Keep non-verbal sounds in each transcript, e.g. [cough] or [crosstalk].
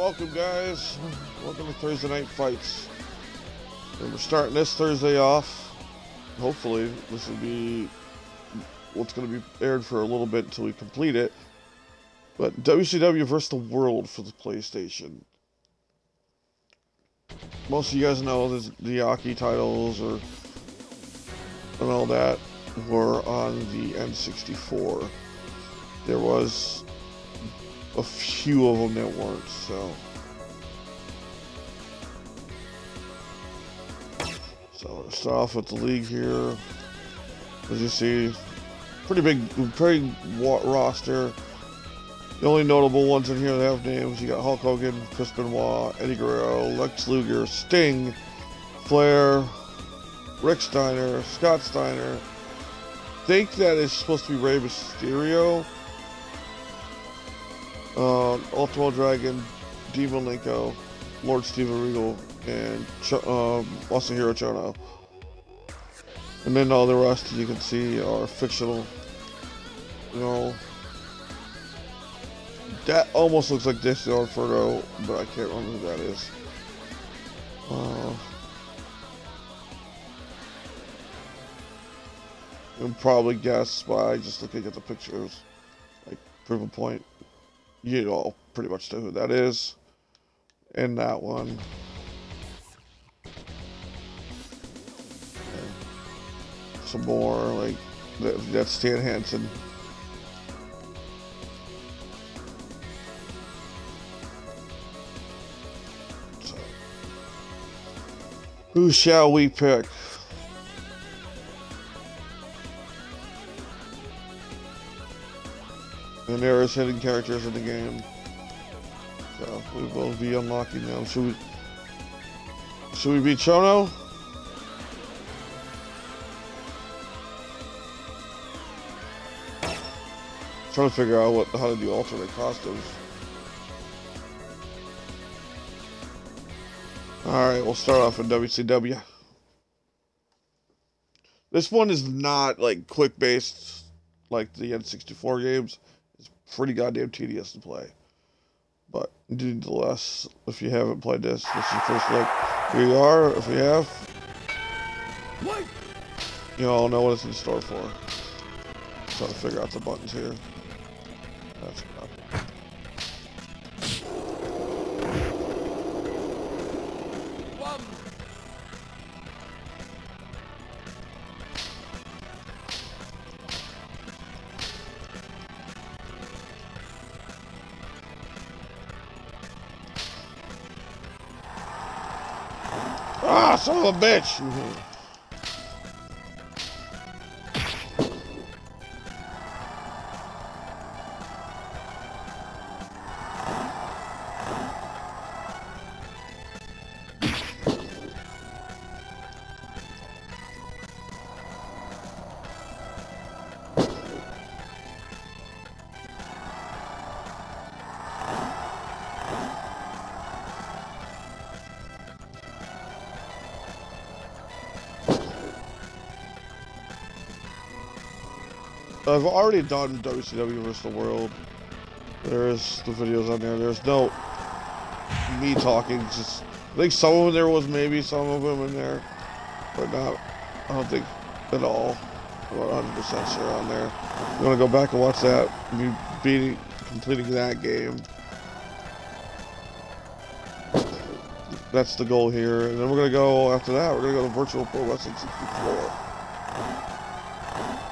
welcome guys. Welcome to Thursday Night Fights. And we're starting this Thursday off. Hopefully, this will be what's going to be aired for a little bit until we complete it. But WCW vs. the World for the PlayStation. Most of you guys know the, the Aki titles or and all that were on the N64. There was a few of them that weren't, so. So let's start off with the league here. As you see, pretty big, pretty roster. The only notable ones in here that have names, you got Hulk Hogan, Chris Benoit, Eddie Guerrero, Lex Luger, Sting, Flair, Rick Steiner, Scott Steiner. Think that is supposed to be Rey Mysterio. Uh, Ultimo Dragon, Dean Malenko, Lord Steven Regal, and Ch um, Masahiro Chono. And then all the rest you can see are fictional. You know, that almost looks like Destiny Inferno, but I can't remember who that is. Uh, you can probably guess by just looking at the pictures. Like, proof of point. You all pretty much know who that is. in that one. Some more, like, that, that's Stan Hansen. Who shall we pick? There is hidden characters in the game. So we will be unlocking them. Should we should we beat Chono? Trying to figure out what how to do alternate costumes. Alright, we'll start off with WCW. This one is not like quick based like the N64 games. It's pretty goddamn tedious to play. But nonetheless, if you haven't played this, this is first look. Here you are, if you have. You all know what it's in store for. Trying to figure out the buttons here. That's enough. Ah, son I've already done WCW vs. the World. There's the videos on there. There's no me talking. Just I think some of them there was maybe some of them in there, but not. I don't think at all. I'm 100% sure on there. I'm gonna go back and watch that. Me beating, completing that game. That's the goal here, and then we're gonna go after that. We're gonna go to Virtual Pro Wrestling 64.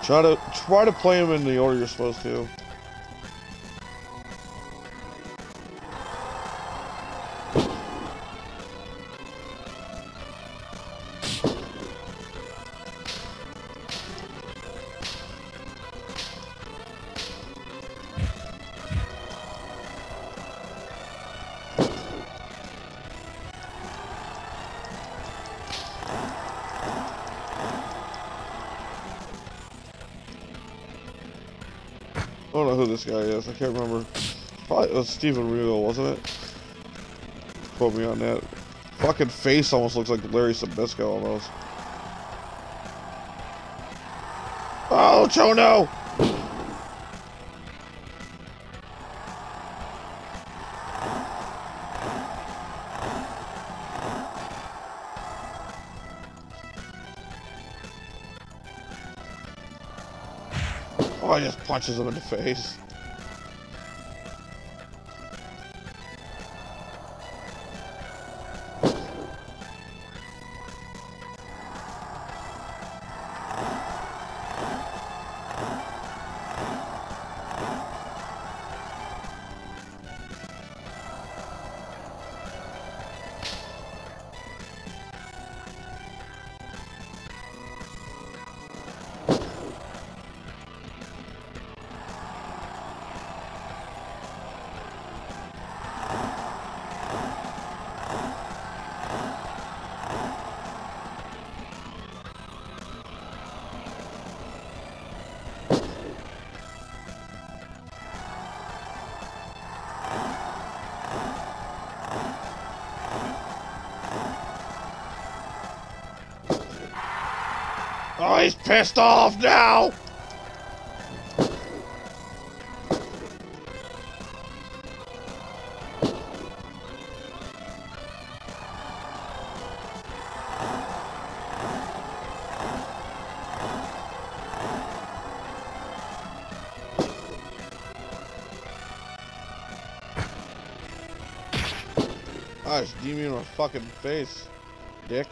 Try to try to play them in the order you're supposed to. Don't know who this guy is. I can't remember. Probably it was Steven Regal, wasn't it? Quote me on that. Fucking face almost looks like Larry Zbyszko almost. Oh, Chono! Just punches him in the face. He's pissed off now! Ah, it's demon in my fucking face, dick.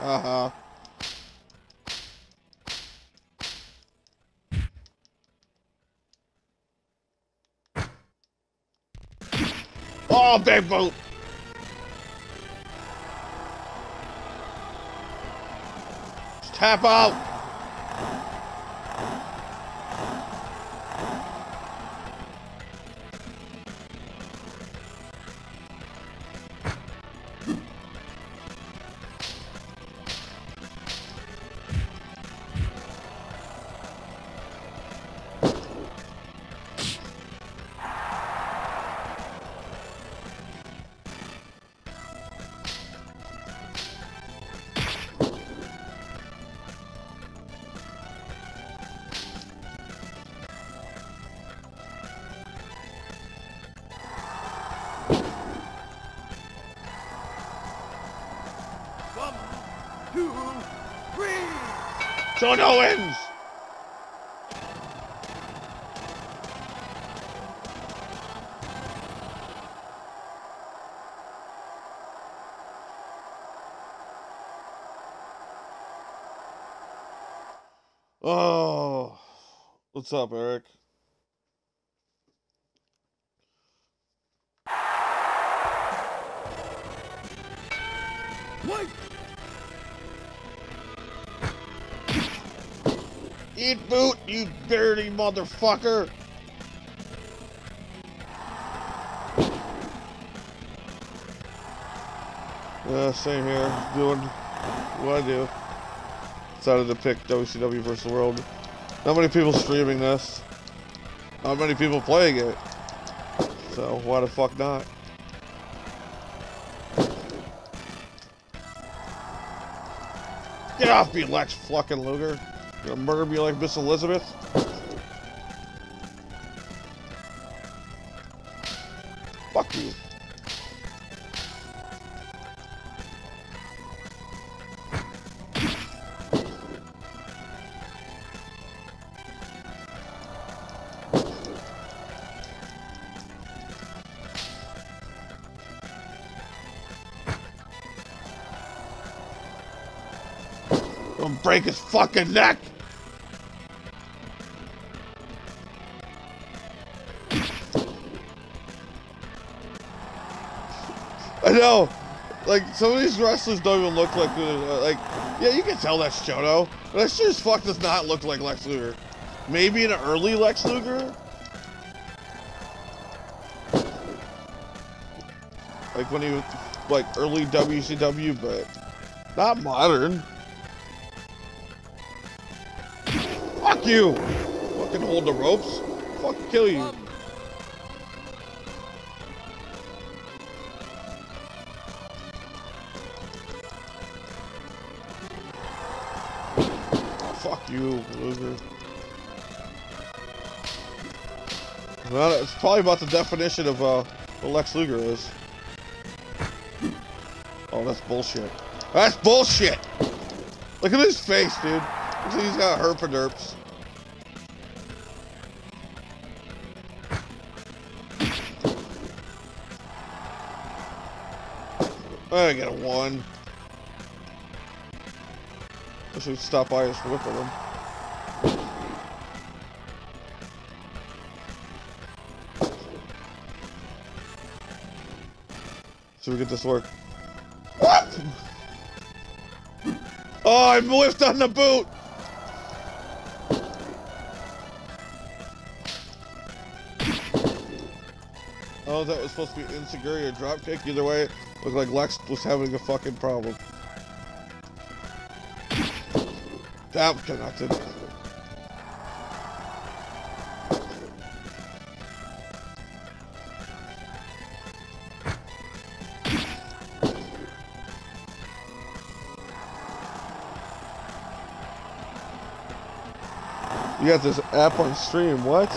Uh-huh. Oh, big! Just tap out! John Owens! Oh, what's up, Eric? Motherfucker! Yeah, same here. Doing what I do. Decided to pick WCW vs. the World. Not many people streaming this. Not many people playing it. So why the fuck not? Get off me, Lex fucking Luger. You gonna murder me like Miss Elizabeth? Fuck you. Break his fucking neck! Know. Like some of these wrestlers don't even look like uh, like yeah, you can tell that's Shoto, but that sure as fuck does not look like Lex Luger. Maybe an early Lex Luger. Like when he was like early WCW, but not modern. Fuck you! Fucking hold the ropes. Fuck kill you. Well, it's probably about the definition of uh, what Lex Luger is. Oh, that's bullshit. That's bullshit! Look at his face, dude. He's got herpaderps. I get a one. I should stop by his whip with him. Should we get this work? What? Oh, I whiffed on the boot! Oh, that was supposed to be enzuigiri or dropkick. Either way, looked like Lex was having a fucking problem. That was connected. You got this app on stream, what?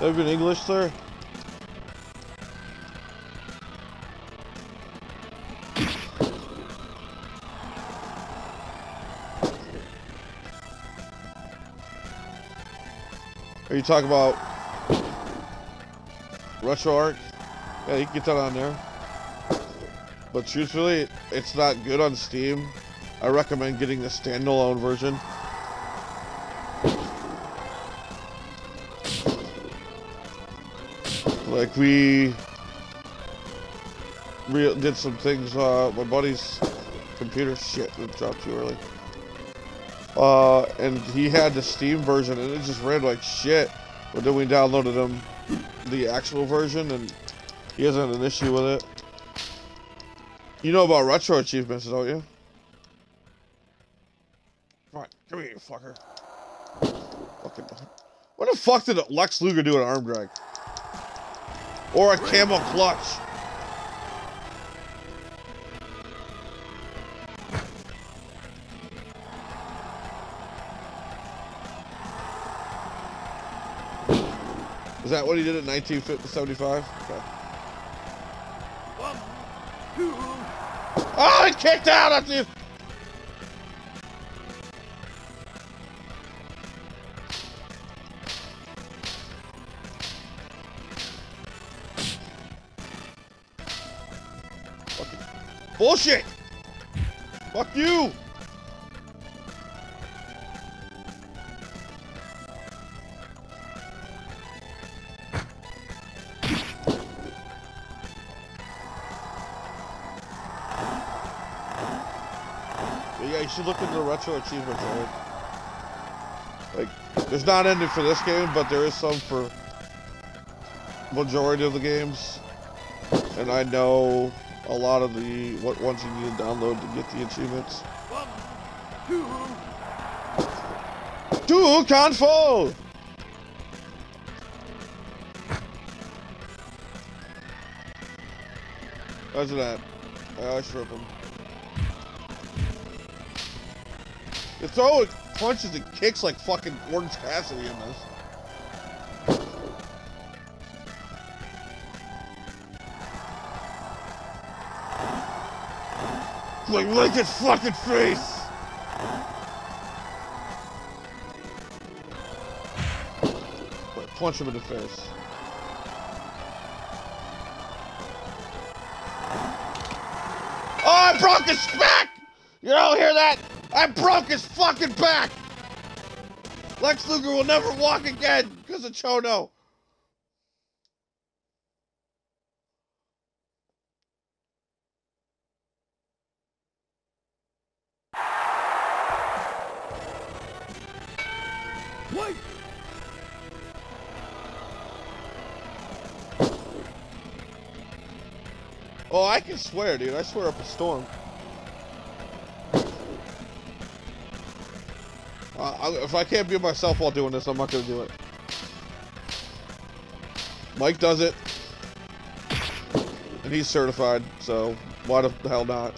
That been English, sir? Are you talking about RetroArch? Yeah, you can get that on there. But truthfully, it's not good on Steam. I recommend getting the standalone version. Like we, we did some things. Uh, my buddy's computer shit it dropped too early. Uh, and he had the Steam version, and it just ran like shit. But then we downloaded him the actual version, and he hasn't an issue with it. You know about retro achievements, don't you? Come on, come here, you fucker. Fucking. What the fuck did Lex Luger do an arm drag? Or a camel clutch? Is that what he did in 1975? Okay. One, two, Oh, he kicked out at you. Bullshit. Fuck you. Yeah, you should look into the retro achievements, right? Like, there's not any for this game, but there is some for majority of the games. And I know a lot of the what ones you need to download to get the achievements. two, Two Confo! How's it at? I always rip him. You throw punches and kicks like fucking Orange Cassidy in this. Like, lick fucking face! Wait, punch him in the face. Oh, I broke his back! You don't hear that? I broke his fucking back! Lex Luger will never walk again because of Chono. Can swear, dude. I swear up a storm. Uh, I, if I can't be myself while doing this, I'm not gonna do it. Mike does it, and he's certified, so why the hell not?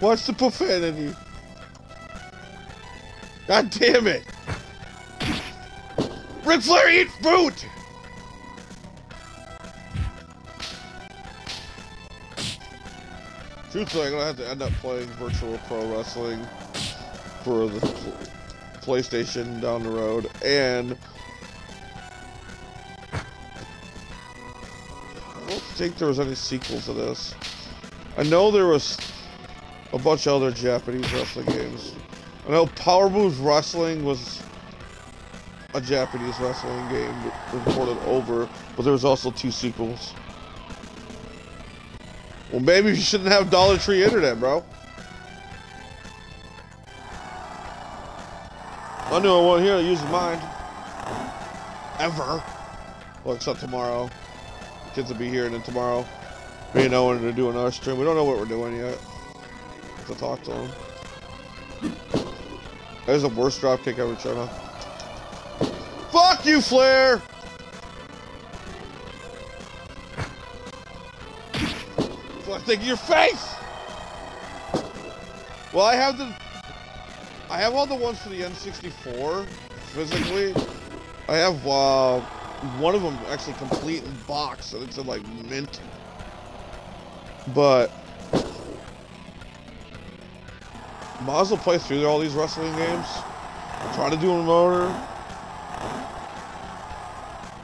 What's the profanity? God damn it! Ric Flair, eat boot! Truthfully, I'm gonna have to end up playing Virtual Pro Wrestling for the PlayStation down the road, and I don't think there was any sequels to this. I know there was a bunch of other Japanese wrestling games. I know Power Moves Wrestling was a Japanese wrestling game was over, but there was also two sequels. Well, maybe you shouldn't have Dollar Tree Internet, bro. I knew one here that uses mine. Ever. Well, except tomorrow. The kids will be here, and then tomorrow, me and Owen are doing our stream. We don't know what we're doing yet. To talk to them. That is the worst dropkick I ever, China. Fuck you, Flair! Fuck, think your face! Well, I have the... I have all the ones for the N64, physically. I have, uh, one of them actually complete in box, and it's in, like, mint. But... Might as well play through all these wrestling games. Try to do them in order.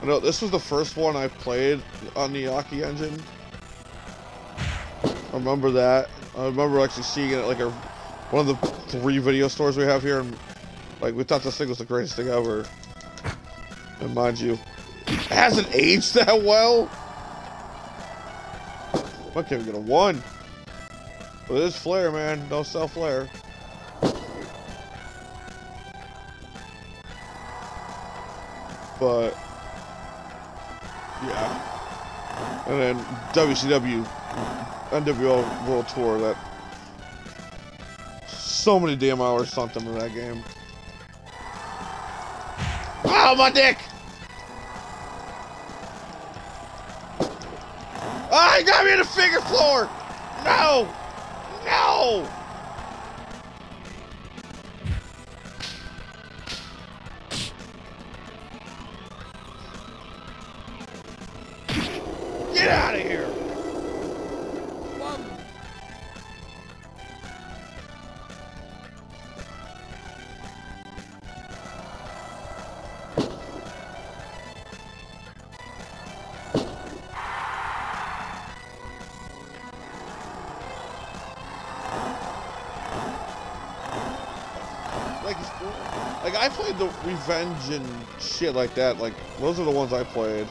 I know this was the first one I played on the Yaki engine. I remember that. I remember actually seeing it at like a one of the three video stores we have here, and like we thought this thing was the greatest thing ever. And mind you, it hasn't aged [laughs] that well. Can't even get a one. But it is Flair, man. No self Flair. But yeah. And then WCW NWO World Tour that so many damn hours them in that game. Oh my dick! Ah, he got me in the figure four! No! No! Revenge and shit like that. Like, those are the ones I played.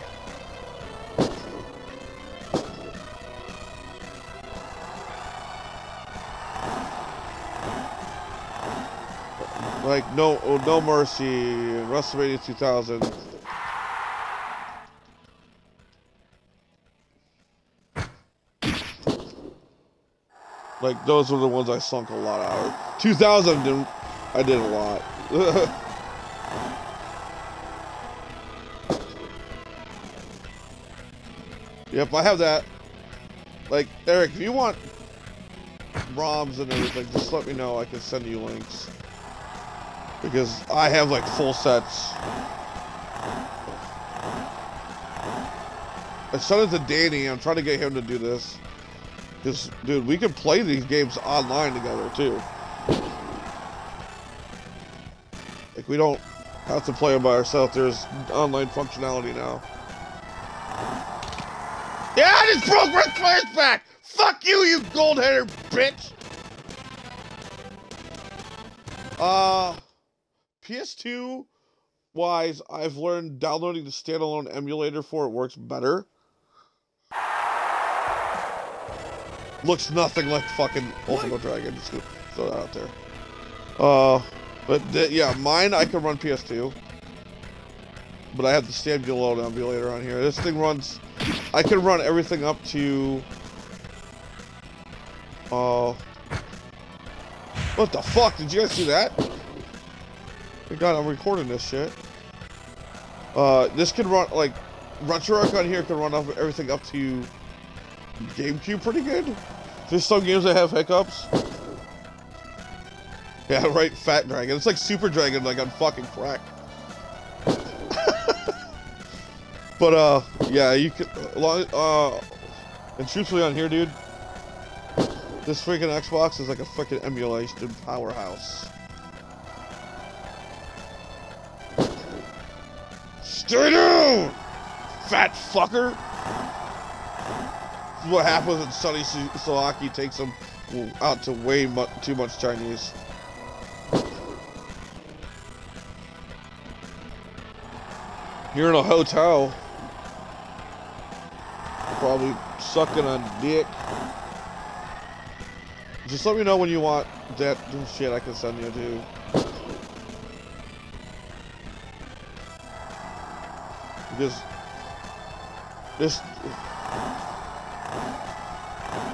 Like, no, oh, no mercy, WrestleMania 2000. Like, those were the ones I sunk a lot of 2000, I did a lot. [laughs] yep, I have that. Like, Eric, if you want ROMs and everything, just let me know. I can send you links. Because I have, like, full sets. I sent it to Danny. I'm trying to get him to do this. Because, dude, we can play these games online together, too. Like, we don't have to play them by ourselves. There's online functionality now. Just broke Ric Flair's back! Fuck you, you gold-headed bitch! Uh, PS2 wise, I've learned downloading the standalone emulator for it works better. Looks nothing like fucking Ultimo Dragon. Just gonna throw that out there. Uh, but th- yeah, mine I can run PS2. But I have the standalone emulator on here. This thing runs. I can run everything up to. Uh. What the fuck? Did you guys see that? God, I'm recording this shit. Uh, this can run like RetroArch on here can run up everything up to GameCube pretty good. There's some games that have hiccups. Yeah, [laughs] right, Fat Dragon. It's like Super Dragon, like on fucking crack. [laughs] But uh, yeah, you could. Uh, and truthfully, on here, dude, this freaking Xbox is like a freaking emulation powerhouse. Stay down, fat fucker. This is what happens when Sonny Salaki takes him out to way mu too much Chinese. You're in a hotel. Probably sucking on dick. Just let me know when you want that shit I can send you to. Because this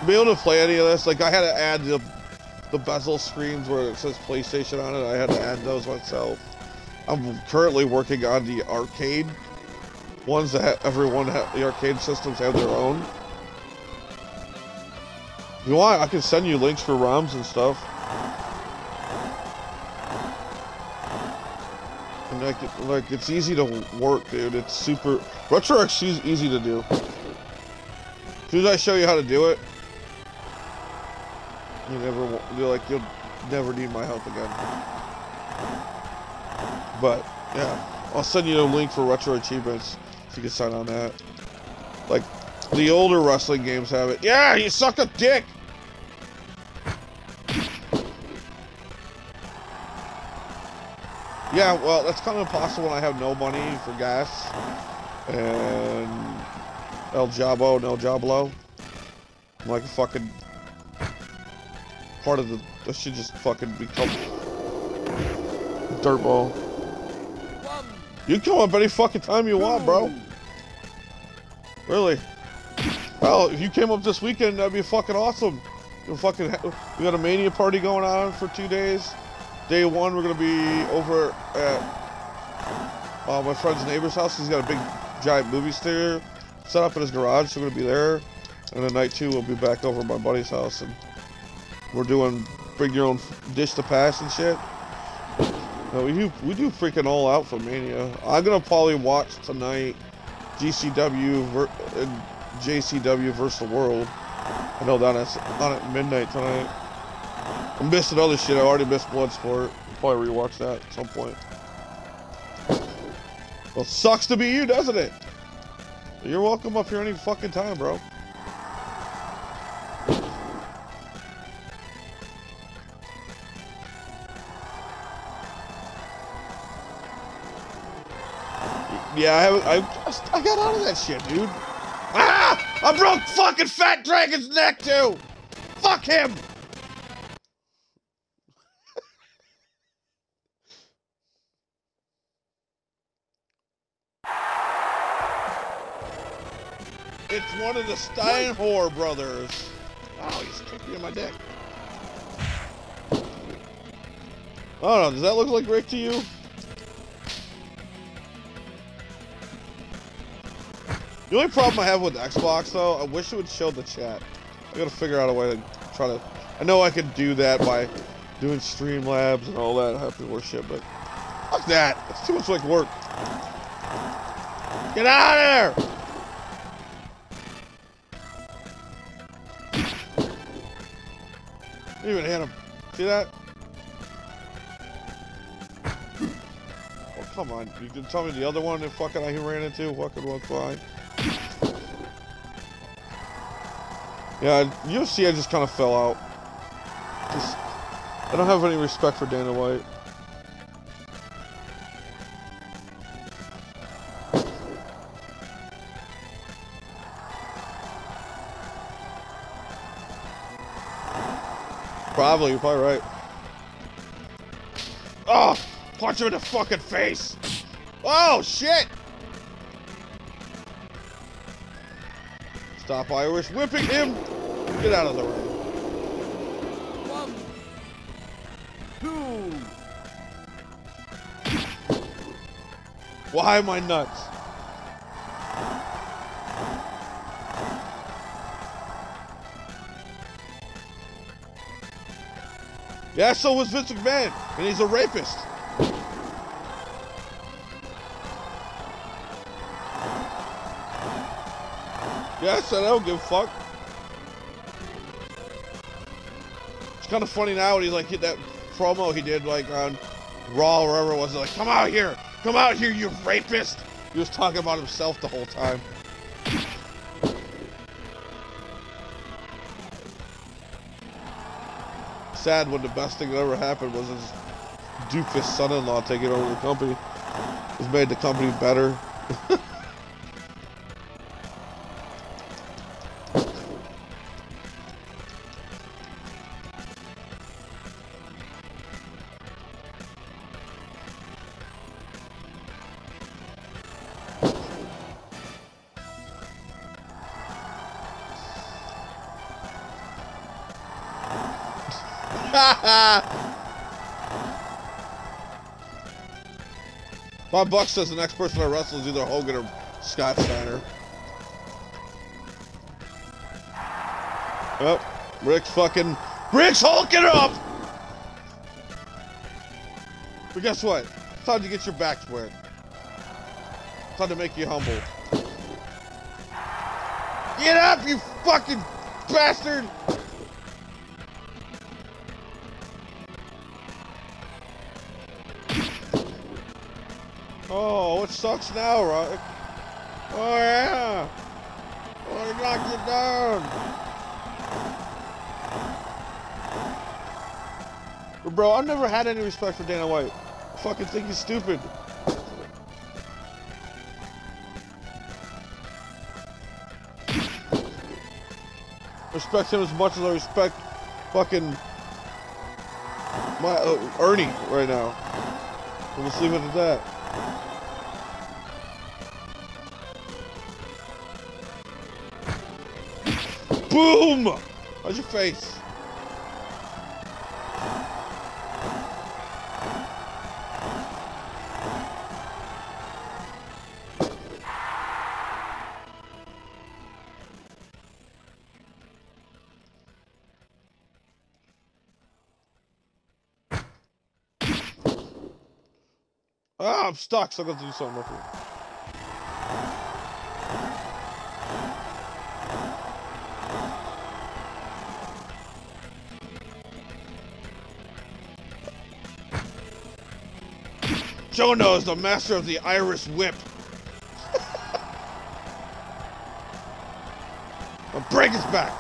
be able to play any of this, like I had to add the the bezel screens where it says PlayStation on it. I had to add those myself. I'm currently working on the arcade ones that everyone the arcade systems have their own. If you want, I can send you links for ROMs and stuff. And like, like it's easy to work, dude. It's super RetroArch's easy to do. As I show you how to do it, you never you're like you'll never need my help again. But yeah, I'll send you a link for retro achievements so you can sign on that. Like the older wrestling games have it. Yeah, you suck a dick. Yeah, well, that's kind of impossible when I have no money for gas. And El Jabo, no Jablo. I'm like a fucking part of the. I should just fucking become dirtball. You can come up any fucking time you want, bro. Really. Well, if you came up this weekend, that'd be fucking awesome. You fucking, we got a mania party going on for two days. Day one, we're gonna be over at uh, my friend's neighbor's house. He's got a big, giant movie theater set up in his garage, so we're gonna be there. And then night two, we'll be back over at my buddy's house, and we're doing bring your own dish to pass and shit. No, we do we do freaking all out for Mania. I'm gonna probably watch tonight GCW and JCW versus the World. I know that it's on at midnight tonight. I'm missing other shit. I already missed Bloodsport. I'll probably rewatch that at some point. Well, sucks to be you, doesn't it? You're welcome up here any fucking time, bro. Yeah, I, I, I got out of that shit, dude. I broke fucking Fat Dragon's neck, too! Fuck him! it's one of the Steiner brothers. Oh, he's kicking in my dick. Oh no, does that look like Rick to you? The only problem I have with Xbox, though, I wish it would show the chat. I gotta figure out a way to try to... I know I could do that by doing Streamlabs and all that happy shit, but... Fuck that! It's too much like work. Get out of there! Even hit him. See that? Oh, come on. You can tell me the other one that fucking I ran into fucking was fine. Yeah, UFC I just kind of fell out. Just, I don't have any respect for Dana White. Probably, you're probably right. Oh! Punch him in the fucking face! Oh, shit! Stop Irish whipping him! Get out of the ring. One, two. Why am I nuts? Yeah, so was Vince McMahon, and he's a rapist. Yes, I don't give a fuck. It's kind of funny now when he like hit that promo he did like on Raw or wherever it was. Like, come out here, come out here, you rapist. He was talking about himself the whole time. Sad when the best thing that ever happened was his doofus son-in-law taking over the company. It's made the company better. [laughs] Bob Buck says the next person I wrestle is either Hogan or Scott Steiner. Yep. Rick's fucking... Rick's hulking up! But guess what? It's time to get your back squared. It's time to make you humble. Get up, you fucking bastard! Oh, what sucks now, Rock? Oh, yeah. Oh, he knocked you down. Bro, I've never had any respect for Dana White. I fucking think he's stupid. Respect him as much as I respect fucking my uh, Ernie right now. We'll leave it at that. Boom! How's your face? Ah, I'm stuck, so I got to do something with it. Joe is the master of the Irish whip. now break his back.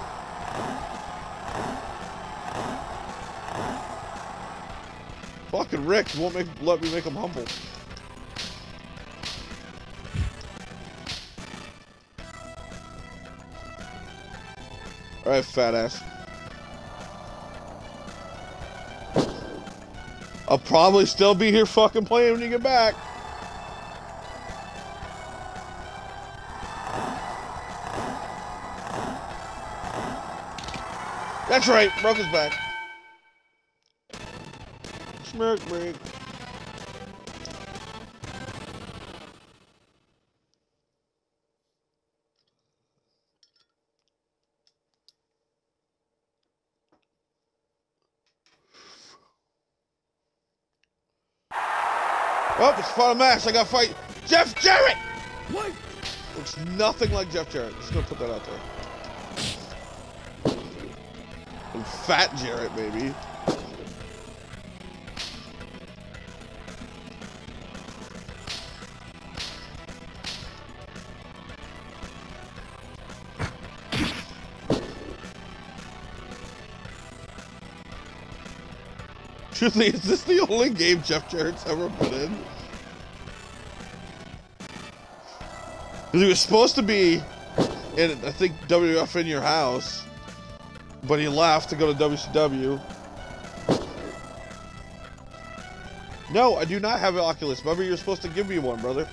Fucking Rick won't make, let me make him humble. Alright, fat ass. I'll probably still be here fucking playing when you get back. That's right, broke his back. Smirk break. Final match. I got to fight Jeff Jarrett. What? Looks nothing like Jeff Jarrett. Just gonna put that out there. And fat Jarrett, baby. Truthfully, is this the only game Jeff Jarrett's ever been in? Because he was supposed to be in, I think, WWF in your house, but he left to go to WCW. No, I do not have an Oculus. Remember, you were supposed to give me one, brother.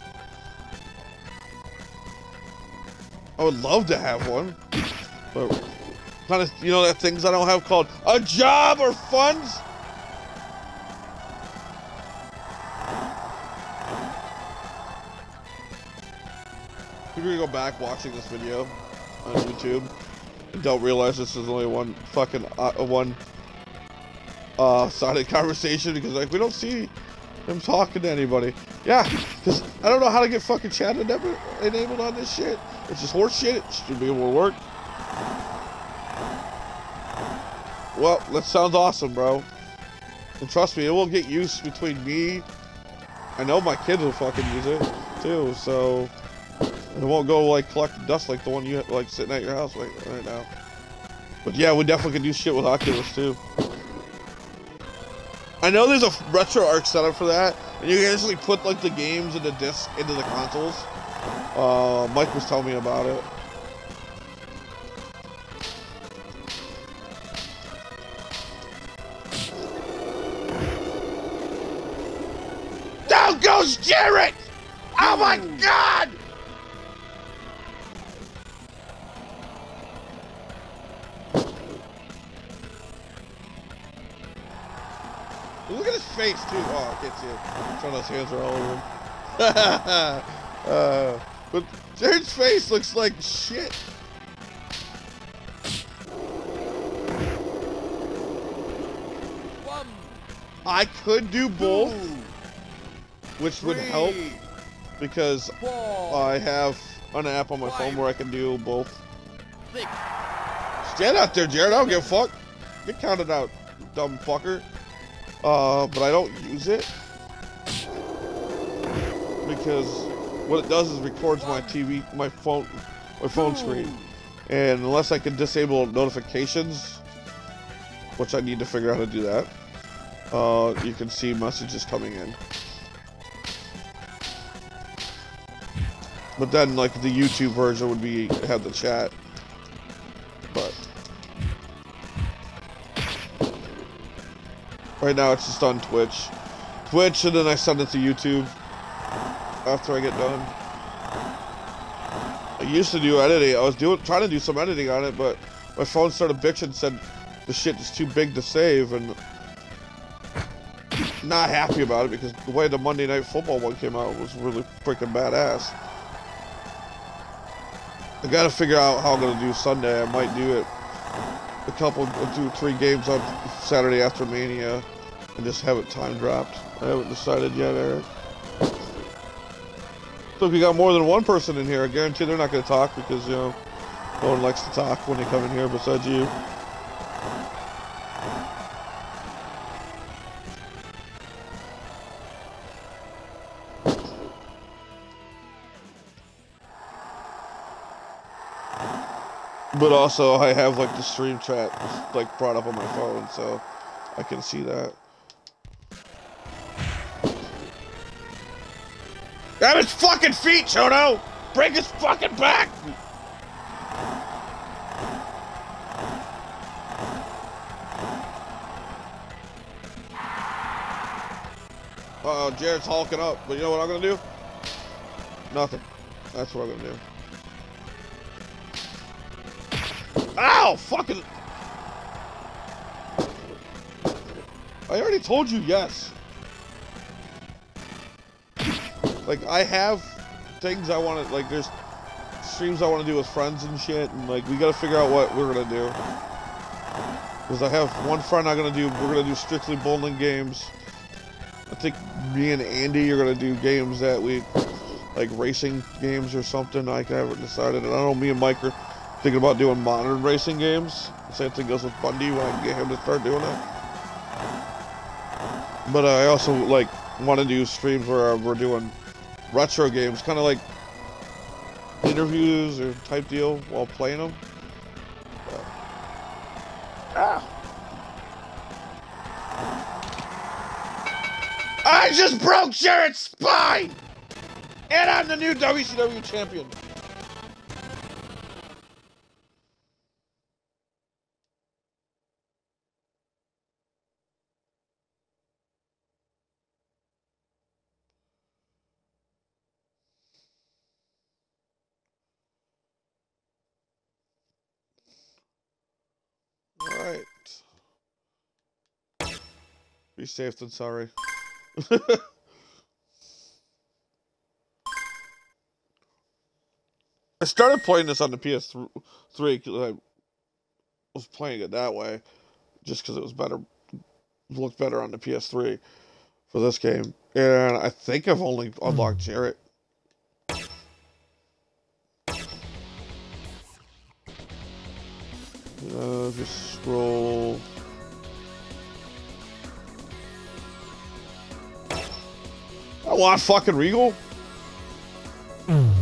I would love to have one, but kind of, you know, that things I don't have called a job or funds. Gonna go back watching this video on YouTube and don't realize this is only one fucking uh, one uh sided conversation because like we don't see him talking to anybody. Yeah, [laughs] because I don't know how to get fucking chat enabled on this shit. It's just horse shit. It should be able to work. Well, that sounds awesome, bro. And trust me, it will get used between me. I know my kids will fucking use it too, so it won't go like collect dust like the one you like sitting at your house right, right now. But yeah, we definitely can do shit with Oculus too. I know there's a RetroArch setup for that, and you can actually put like the games and the disc into the consoles. Uh, Mike was telling me about it. Down goes Jarrett! Oh my god! Face too. Oh, I can't see it. Some of those hands are all over him. [laughs] uh, but Jarrett's face looks like shit. One, I could do both, two, which would help because four, I have an app on my phone where I can do both. six, Stand out there, Jarrett. I don't give a fuck. Get counted out, dumb fucker. Uh, but I don't use it because what it does is records my TV, my phone, my phone screen, and unless I can disable notifications, which I need to figure out how to do that, uh, you can see messages coming in. But then, like the YouTube version would be have the chat, Right now it's just on Twitch. Twitch and then I send it to YouTube after I get done. I used to do editing. I was doing trying to do some editing on it, but my phone started bitching said the shit is too big to save and not happy about it because the way the Monday night football one came out was really freaking badass. I gotta figure out how I'm gonna do Sunday. I might do it a couple, do three games on Saturday after Mania, and just have it time dropped. I haven't decided yet, Eric. So if you got more than one person in here, I guarantee they're not going to talk because you know no one likes to talk when they come in here besides you. But also, I have like the stream chat like brought up on my phone, so I can see that. Grab his fucking feet, Chono! Break his fucking back! Uh oh, Jarrett's hulking up, but you know what I'm gonna do? Nothing. That's what I'm gonna do. Ow! Fucking. I already told you yes. Like, I have things I want to, like, there's streams I want to do with friends and shit, and, like, we gotta figure out what we're gonna do. Because I have one friend I'm gonna do, we're gonna do strictly bowling games. I think me and Andy are gonna do games that we, like, racing games or something. I haven't decided. And I know me and Mike are thinking about doing modern racing games. The same thing goes with Bundy when I get him to start doing it. But I also like want to do streams where we're doing retro games, kind of like interviews or type deal while playing them. But, ah. I just broke Jarrett's spine! And I'm the new WCW champion. Alright. Be safe than sorry. [laughs] I started playing this on the PS3 because I was playing it that way, just because it was better, looked better on the PS3. for this game. And I think I've only unlocked Jarrett. Uh, just scroll. Want fucking Regal. Mm.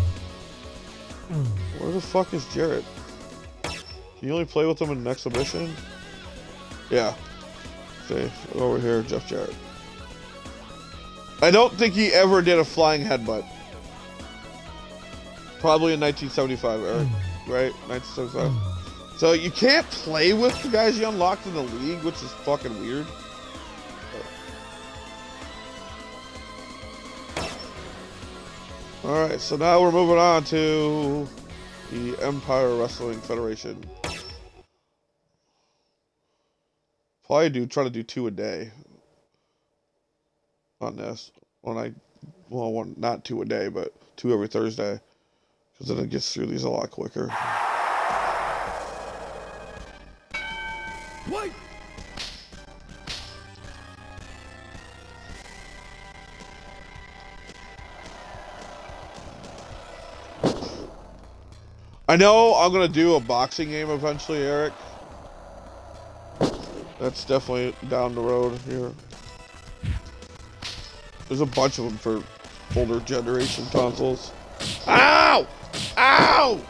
Mm. Where the fuck is Jarrett? Can you only play with him in an exhibition? Yeah. See, over here, Jeff Jarrett. I don't think he ever did a flying headbutt. Probably in 1975, Eric. Mm. Right? 1975. So you can't play with the guys you unlocked in the league, which is fucking weird. Alright, so now we're moving on to the Empire Wrestling Federation. Probably do try to do two a day on this. When I, well, one, not two a day, but two every Thursday, because then it gets through these a lot quicker. I know I'm gonna do a boxing game eventually, Eric. That's definitely down the road here. There's a bunch of them for older generation consoles. Ow! Ow!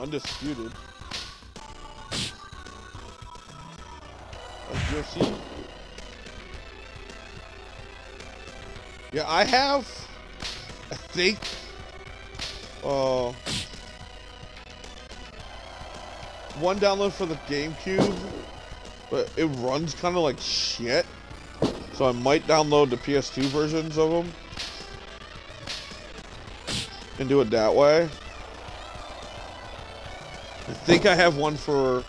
Undisputed. UFC. Yeah, I have. I think. Uh, one download for the GameCube, but it runs kind of like shit. So I might download the PS2 versions of them and do it that way. I think I have one for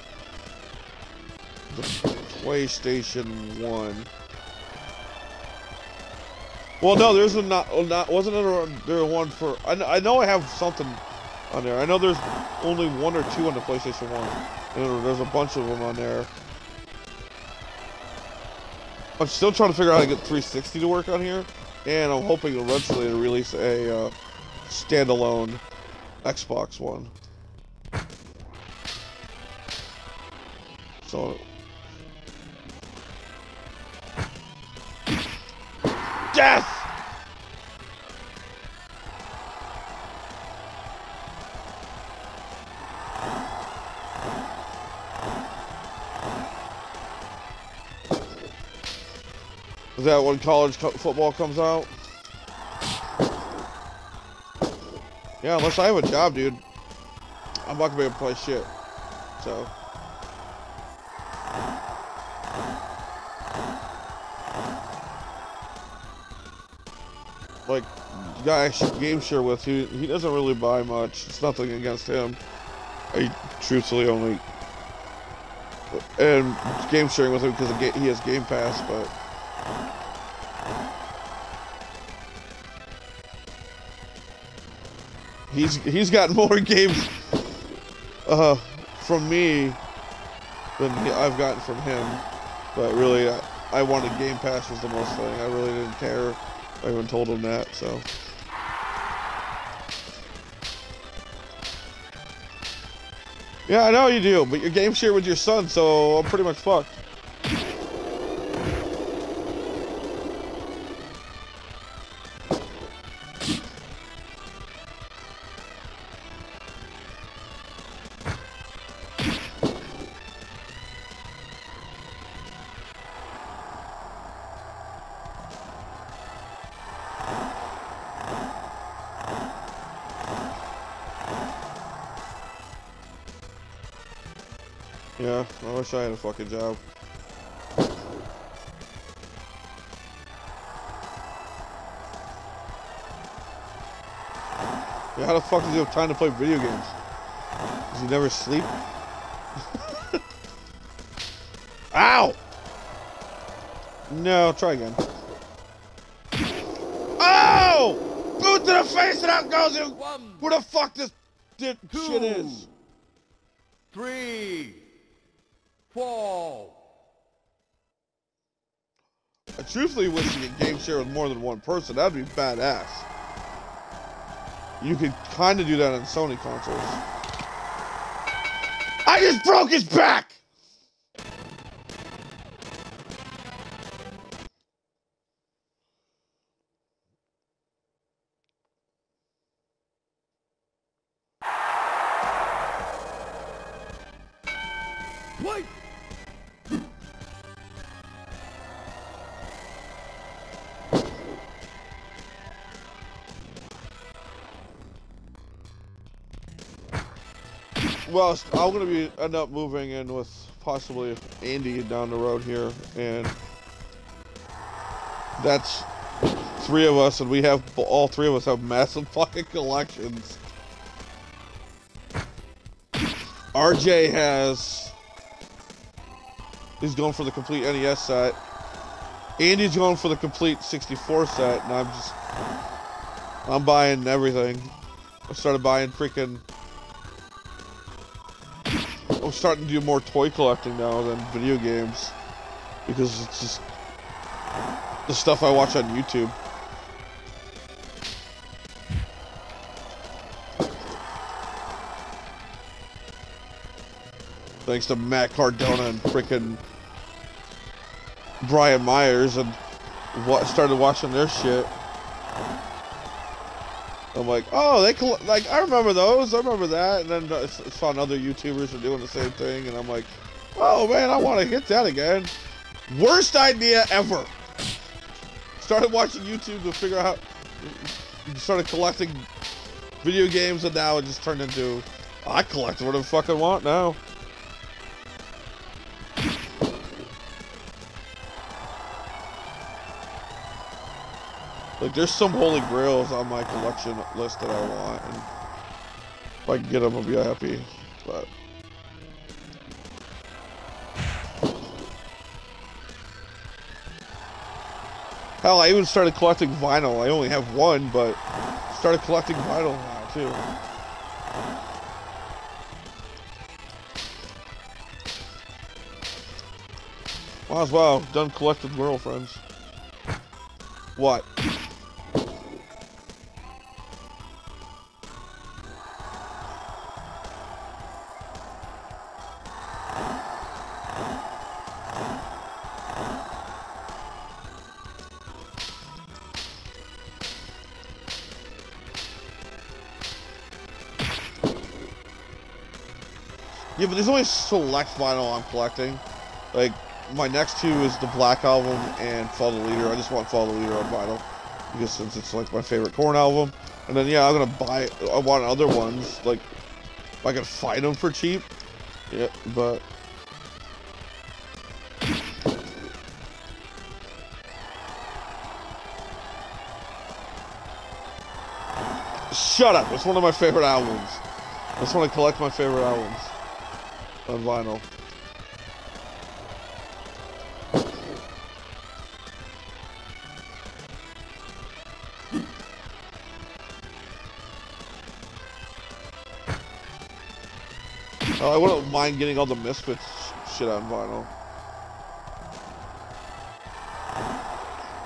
PlayStation 1. Well, no, there's a not, oh, not wasn't there, one for, I, I know I have something on there. I know there's only one or two on the PlayStation 1. And there's a bunch of them on there. I'm still trying to figure out how to get 360 to work on here. And I'm hoping eventually to release a uh, standalone Xbox One. So. Is that when college co- football comes out? Yeah, unless I have a job, dude. I'm not gonna be able to play shit. So. Like, guy game share with, he, he doesn't really buy much. It's nothing against him. I truthfully only. And game sharing with him because he has Game Pass, but. He's he's got more [laughs] games uh, from me than I've gotten from him. But really, I, I wanted Game Pass was the most thing. I really didn't care. I even told him that. So. Yeah, I know you do, but you're game share with your son, so I'm pretty much fucked. Wish I had a fucking job. Yeah, how the fuck does he have time to play video games? Does he never sleep? [laughs] Ow! No, try again. No! Boot to the face and out goes. One, Where the fuck this shit is? three, I uh, truthfully wish you could game share with more than one person. That'd be badass. You could kind of do that on Sony consoles. I just broke his back! Well, I'm gonna be end up moving in with possibly Andy down the road here, and that's three of us, and we have all three of us have massive [laughs] fucking collections. RJ has he's going for the complete NES set. Andy's going for the complete 64 set, and I'm just I'm buying everything. I started buying freaking I'm starting to do more toy collecting now than video games because it's just the stuff I watch on YouTube. Thanks to Matt Cardona and freaking Brian Myers and what started watching their shit. I'm like, oh, they like I remember those, I remember that, and then uh, I found other YouTubers are doing the same thing, and I'm like, oh man, I want to hit that again. Worst idea ever. Started watching YouTube to figure out, started collecting video games, and now it just turned into, I collect what I fucking want now. Like, there's some holy grails on my collection list that I want, and if I can get them, I'll be happy. But hell, I even started collecting vinyl. I only have one, but started collecting vinyl now too. Might as well. Done collecting girlfriends. What? There's only select vinyl I'm collecting. Like, my next two is the Black Album and Follow the Leader. I just want Follow the Leader on vinyl. Because since it's like my favorite Korn album. And then, yeah, I'm gonna buy, I want other ones. Like, if I can find them for cheap. Yeah, but. Shut up! It's one of my favorite albums. I just want to collect my favorite albums on vinyl. Uh, I wouldn't mind getting all the Misfits shit on vinyl.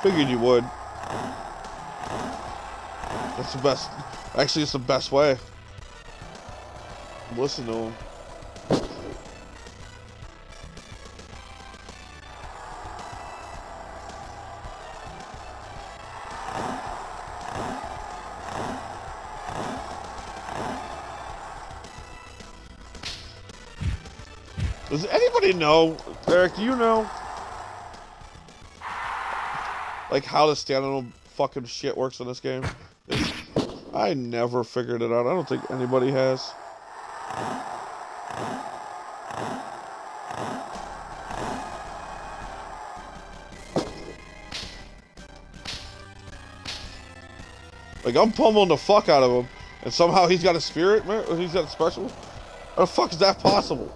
Figured you would. That's the best. Actually, it's the best way. Listen to them. Anybody know, Eric? Do you know, like how the standalone fucking shit works in this game? I never figured it out. I don't think anybody has. Like I'm pummeling the fuck out of him, and somehow he's got a spirit, He's got a special. How the fuck is that possible?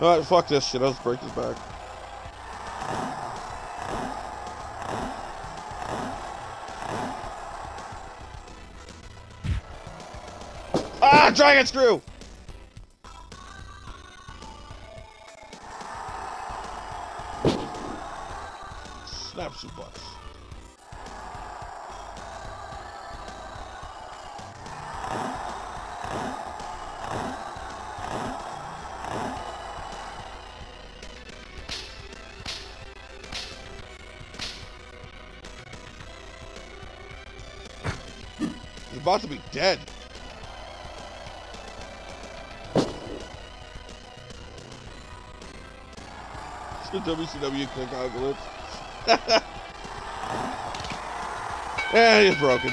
Alright, fuck this shit. Let's break his back. Ah, dragon screw! Snap your butts. About to be dead. It's the WCW glitch. [laughs] yeah, he's broken.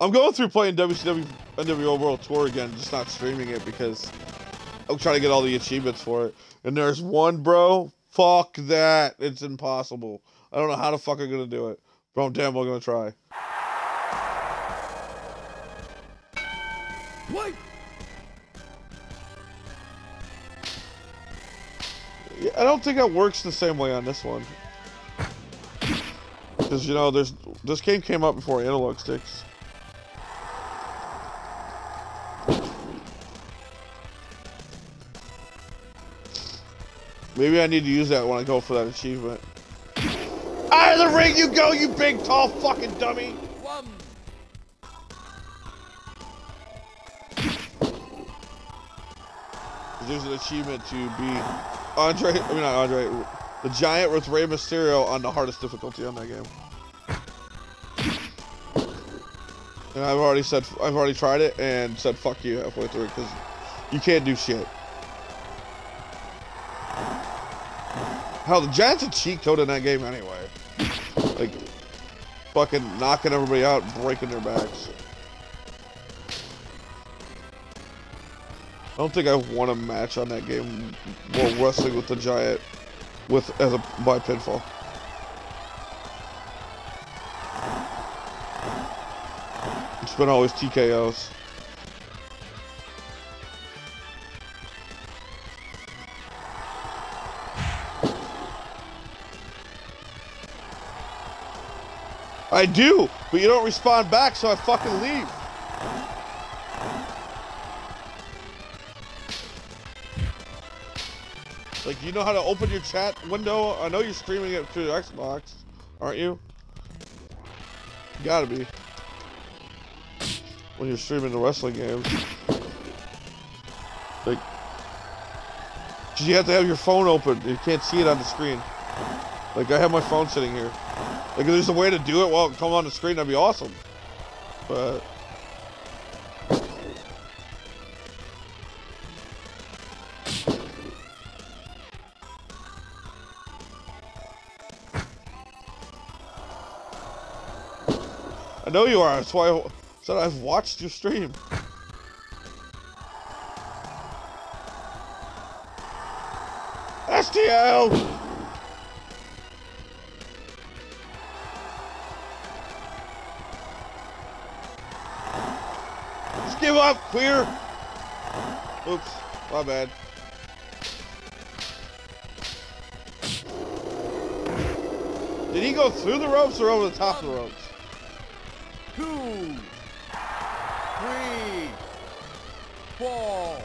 I'm going through playing WCW NWO World Tour again, just not streaming it because I'm trying to get all the achievements for it. And there's one, bro. Fuck that. It's impossible. I don't know how the fuck I'm gonna do it. But I'm damn well gonna try. Don't think it works the same way on this one. Because, you know, there's this game came out before analog sticks. Maybe I need to use that when I go for that achievement. Out of the ring you go, you big, tall fucking dummy! There's an achievement to be Andre, I mean not Andre, the Giant with Rey Mysterio on the hardest difficulty on that game. And I've already said, I've already tried it and said fuck you halfway through because you can't do shit. Hell, the Giant's a cheat code in that game anyway. Like, fucking knocking everybody out, breaking their backs. Don't think I've won a match on that game while wrestling with the giant with as a by pinfall. It's been always TKOs. I do, but you don't respond back, so I fucking leave. Like, you know how to open your chat window? I know you're streaming it through Xbox, aren't you? You gotta be. When you're streaming the wrestling games. Like, you have to have your phone open. You can't see it on the screen. Like, I have my phone sitting here. Like, if there's a way to do it while it come on the screen, that'd be awesome. But... I know you are. That's why I said I've watched your stream. STF! Just give up, queer! Oops, my bad. Did he go through the ropes or over the top of the ropes? Two! Three! Four!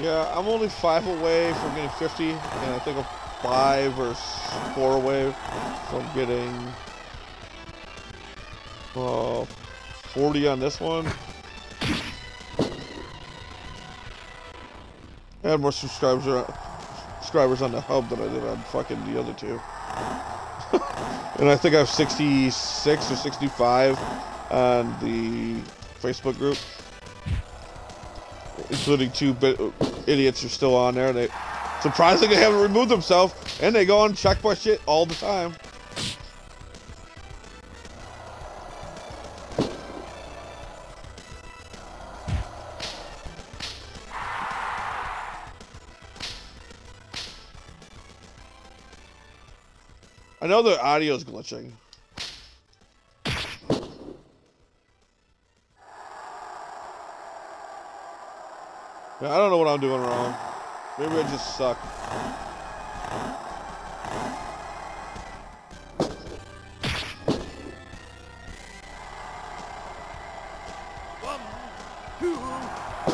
Yeah, I'm only five away from getting 50, and I think I'm five or four away from getting uh, 40 on this one. I had more subscribers subscribers on the hub than I did on fucking the other two. [laughs] and I think I have 66 or 65 on the Facebook group including two idiots who are still on there. They surprisingly haven't removed themselves, and they go on check my shit all the time. Know the audio's glitching. Yeah, I don't know what I'm doing wrong. Maybe I just suck.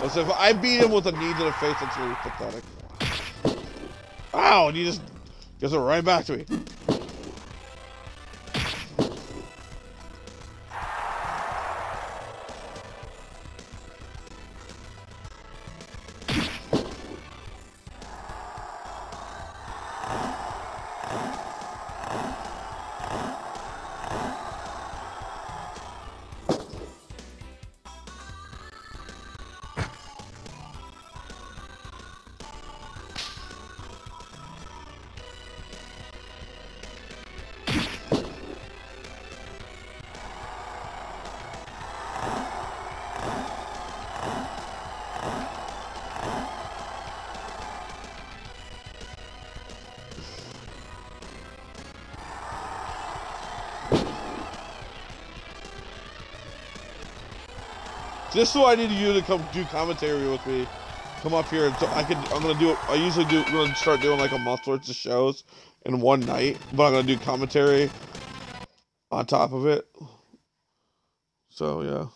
As if I beat him with a knee to the face, that's really pathetic. Ow, and he just gives it right back to me. This is why I need you to come do commentary with me. Come up here. So I could. I'm gonna do. I usually do. I'm gonna start doing like a month worth of shows in one night, but I'm gonna do commentary on top of it. So yeah.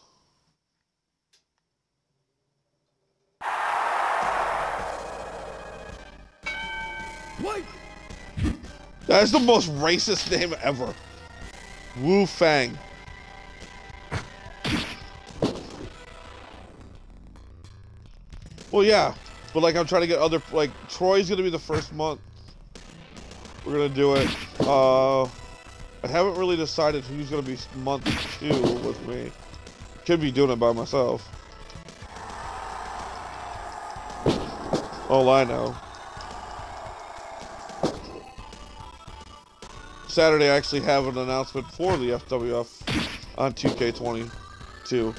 white, That is the most racist name ever. Wu Fang. Well, yeah, but like I'm trying to get other like Troy's gonna be the first month. We're gonna do it. Uh, I haven't really decided who's gonna be month two with me. Could be doing it by myself. All I know. Saturday, I actually have an announcement for the FWF on 2K22.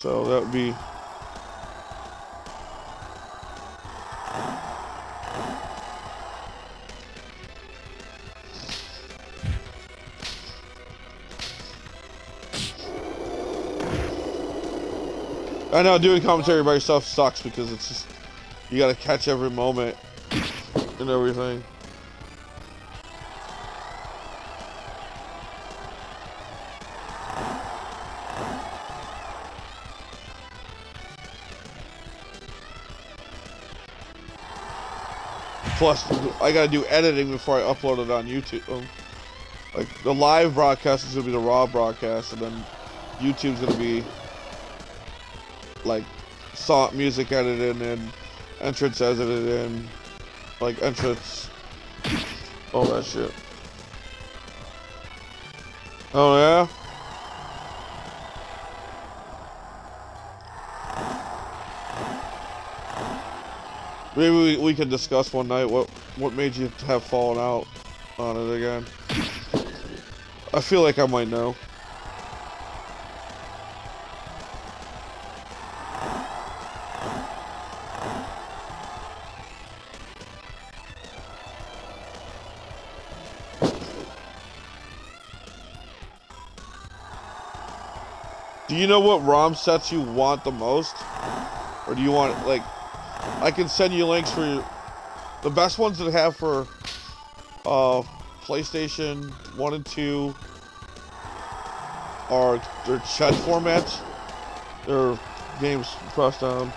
So that would be. I know doing commentary by yourself sucks because it's just you gotta catch every moment and everything. Plus, I gotta do editing before I upload it on YouTube. Um, like the live broadcast is gonna be the raw broadcast, and then YouTube's gonna be like song music edited and entrance edited and like entrance, all that shit. Oh yeah. Maybe we, we can discuss one night what what made you have fallen out on it again. I feel like I might know. You know what ROM sets you want the most? Or do you want, like, I can send you links for your, the best ones that have for uh, PlayStation 1 and 2 are their chat formats. Their games pressed down.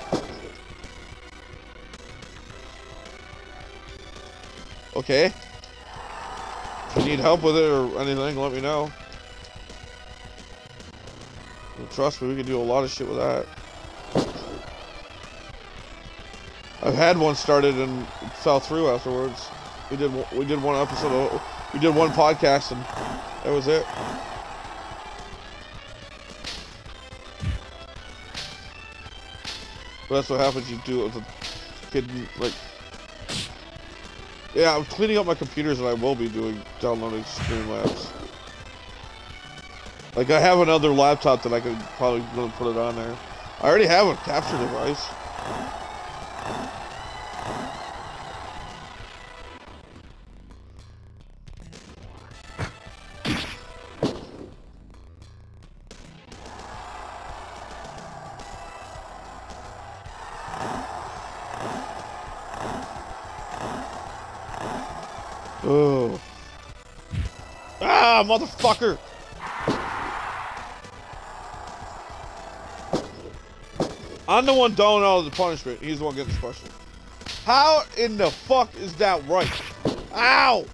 Okay. If you need help with it or anything, let me know. Trust me, we can do a lot of shit with that. I've had one started and fell through afterwards. We did we did one episode of, we did one podcast and that was it. But that's what happens. You do it with a kid like. Yeah, I'm cleaning up my computers and I will be doing downloading Streamlabs. Like I have another laptop that I could probably gonna put it on there. I already have a capture device. Oh. Ah, motherfucker! I'm the one doling out the punishment. He's the one getting special. How in the fuck is that right? Ow!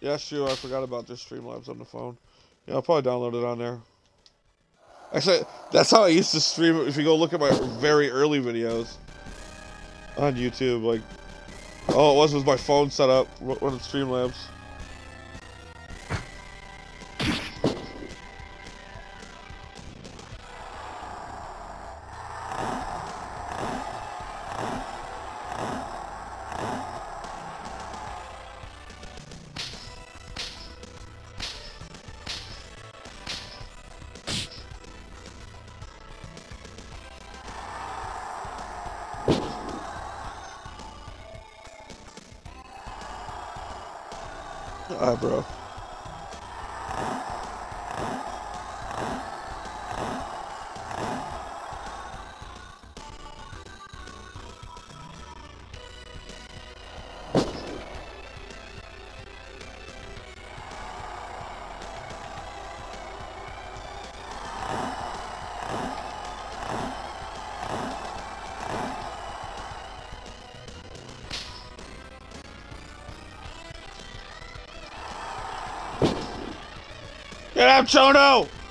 Yeah, sure. I forgot about this Streamlabs on the phone. Yeah, I'll probably download it on there. Actually, that's how I used to stream it. If you go look at my very early videos on YouTube, like, all it was was my phone set up running Streamlabs. Get out, Chono!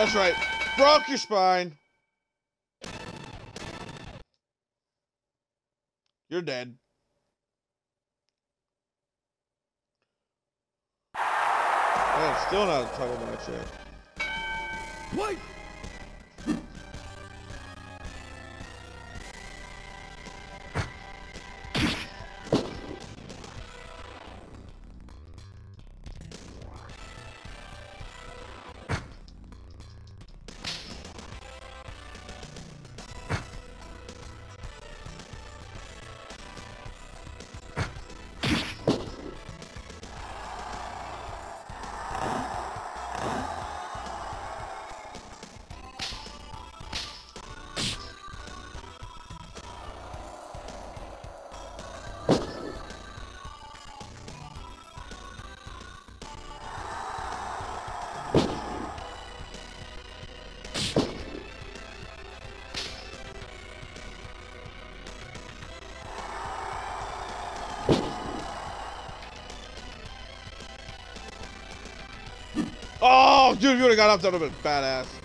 That's right. Broke your spine. You're dead. Oh, Man, still not a title match yet. Fight! Oh, dude, you would have got up, that would have been badass.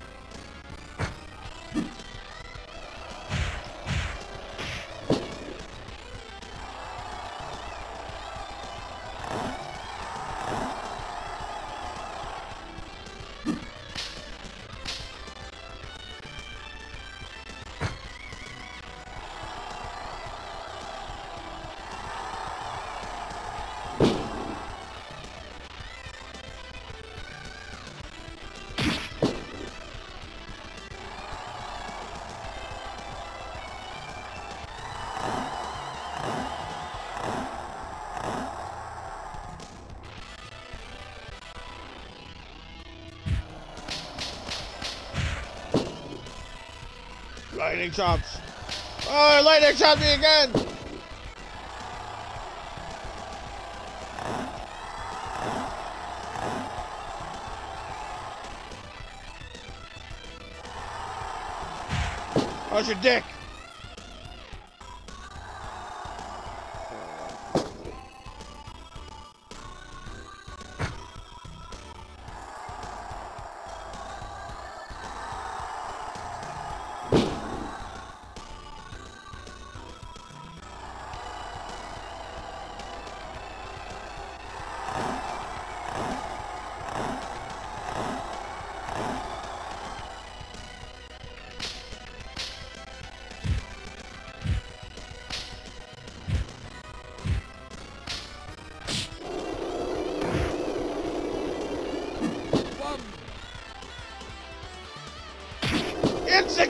Lightning chops. Oh, lightning chopped me again. How's your dick?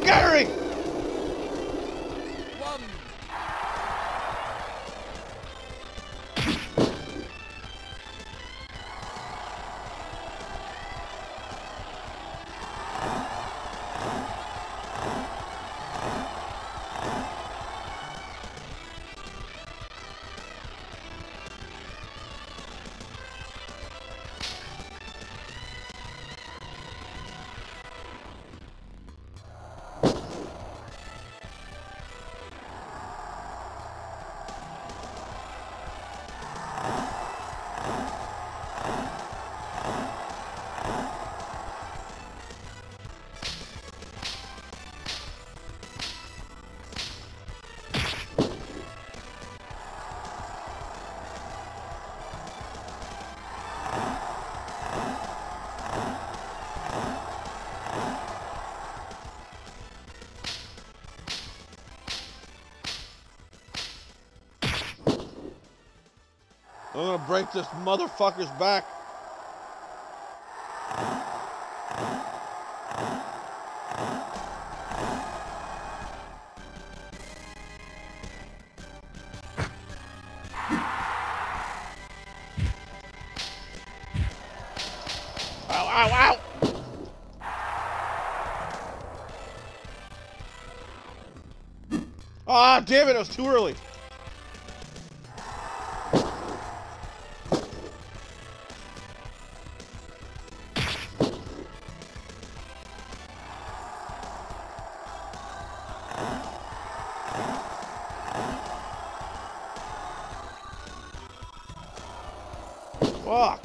Enzuigiri! Break this motherfucker's back. Ah, damn it, it was too early. Fuck.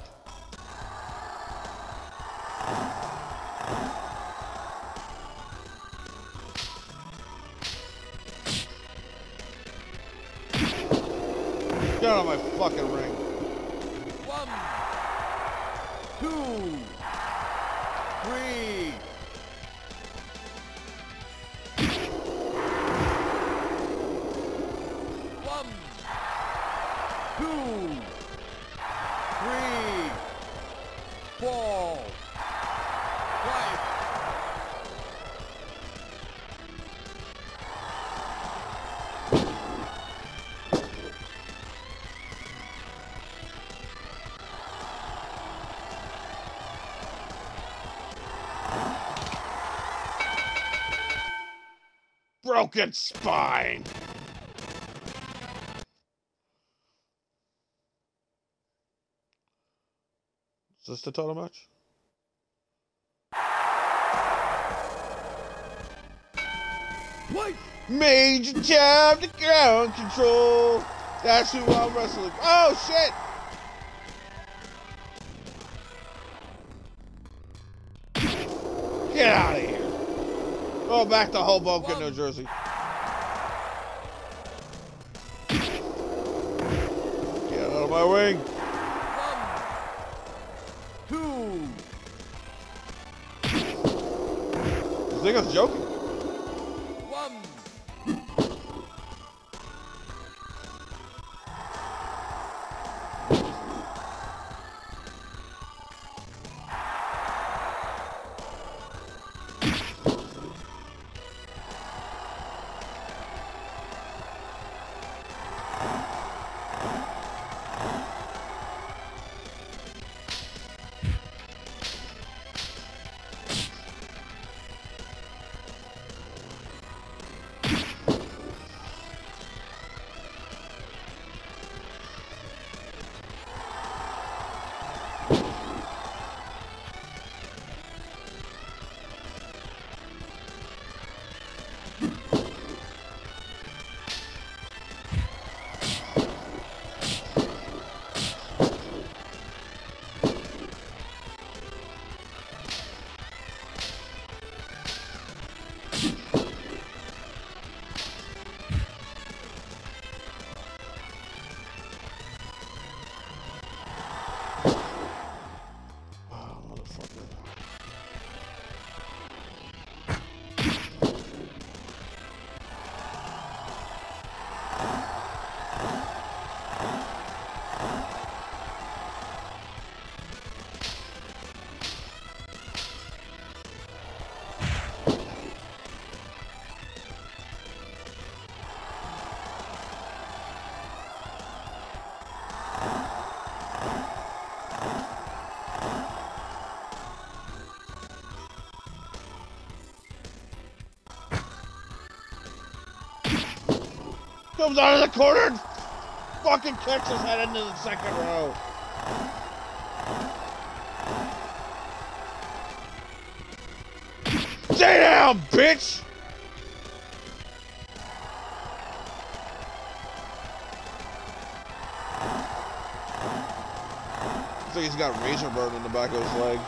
Get out of my fucking ring. Broken spine. Is this the total match? Twice. Major jab to ground control. That's who I'm wrestling. Oh shit! Back to Hoboken, New Jersey. Get out of my wing. One. Two. I was joking? Comes out of the corner, and fucking kicks his head into the second row. Stay down, bitch! I think he's got razor burn in the back of his leg.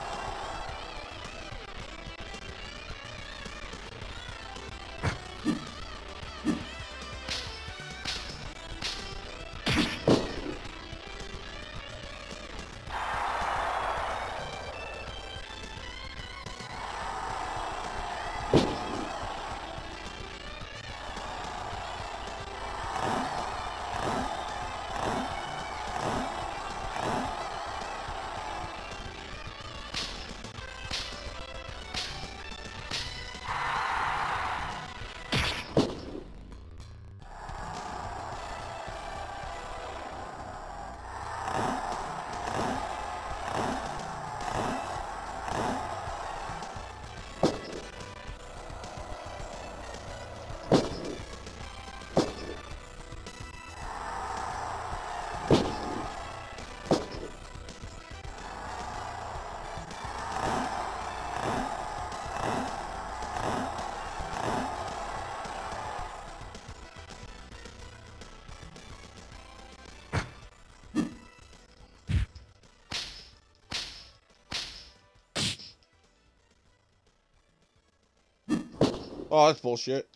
Oh, that's bullshit.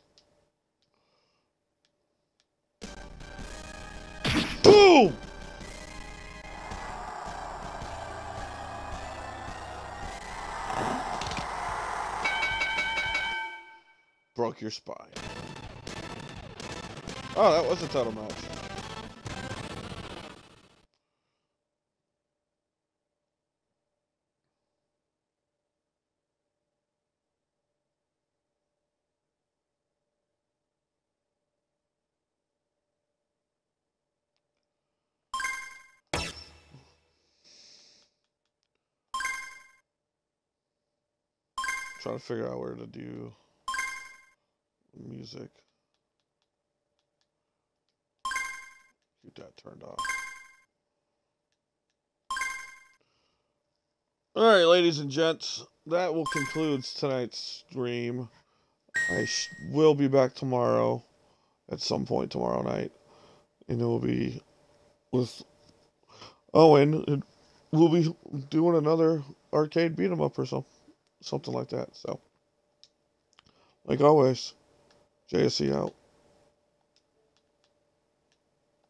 Boom! Broke your spine. Oh, that was a title match. Trying to figure out where to do music. Keep that turned off. All right, ladies and gents, that will conclude tonight's stream. I will be back tomorrow at some point tomorrow night, and it will be with Owen. And we'll be doing another arcade beat 'em up or something, something like that. So, like always, JSC out.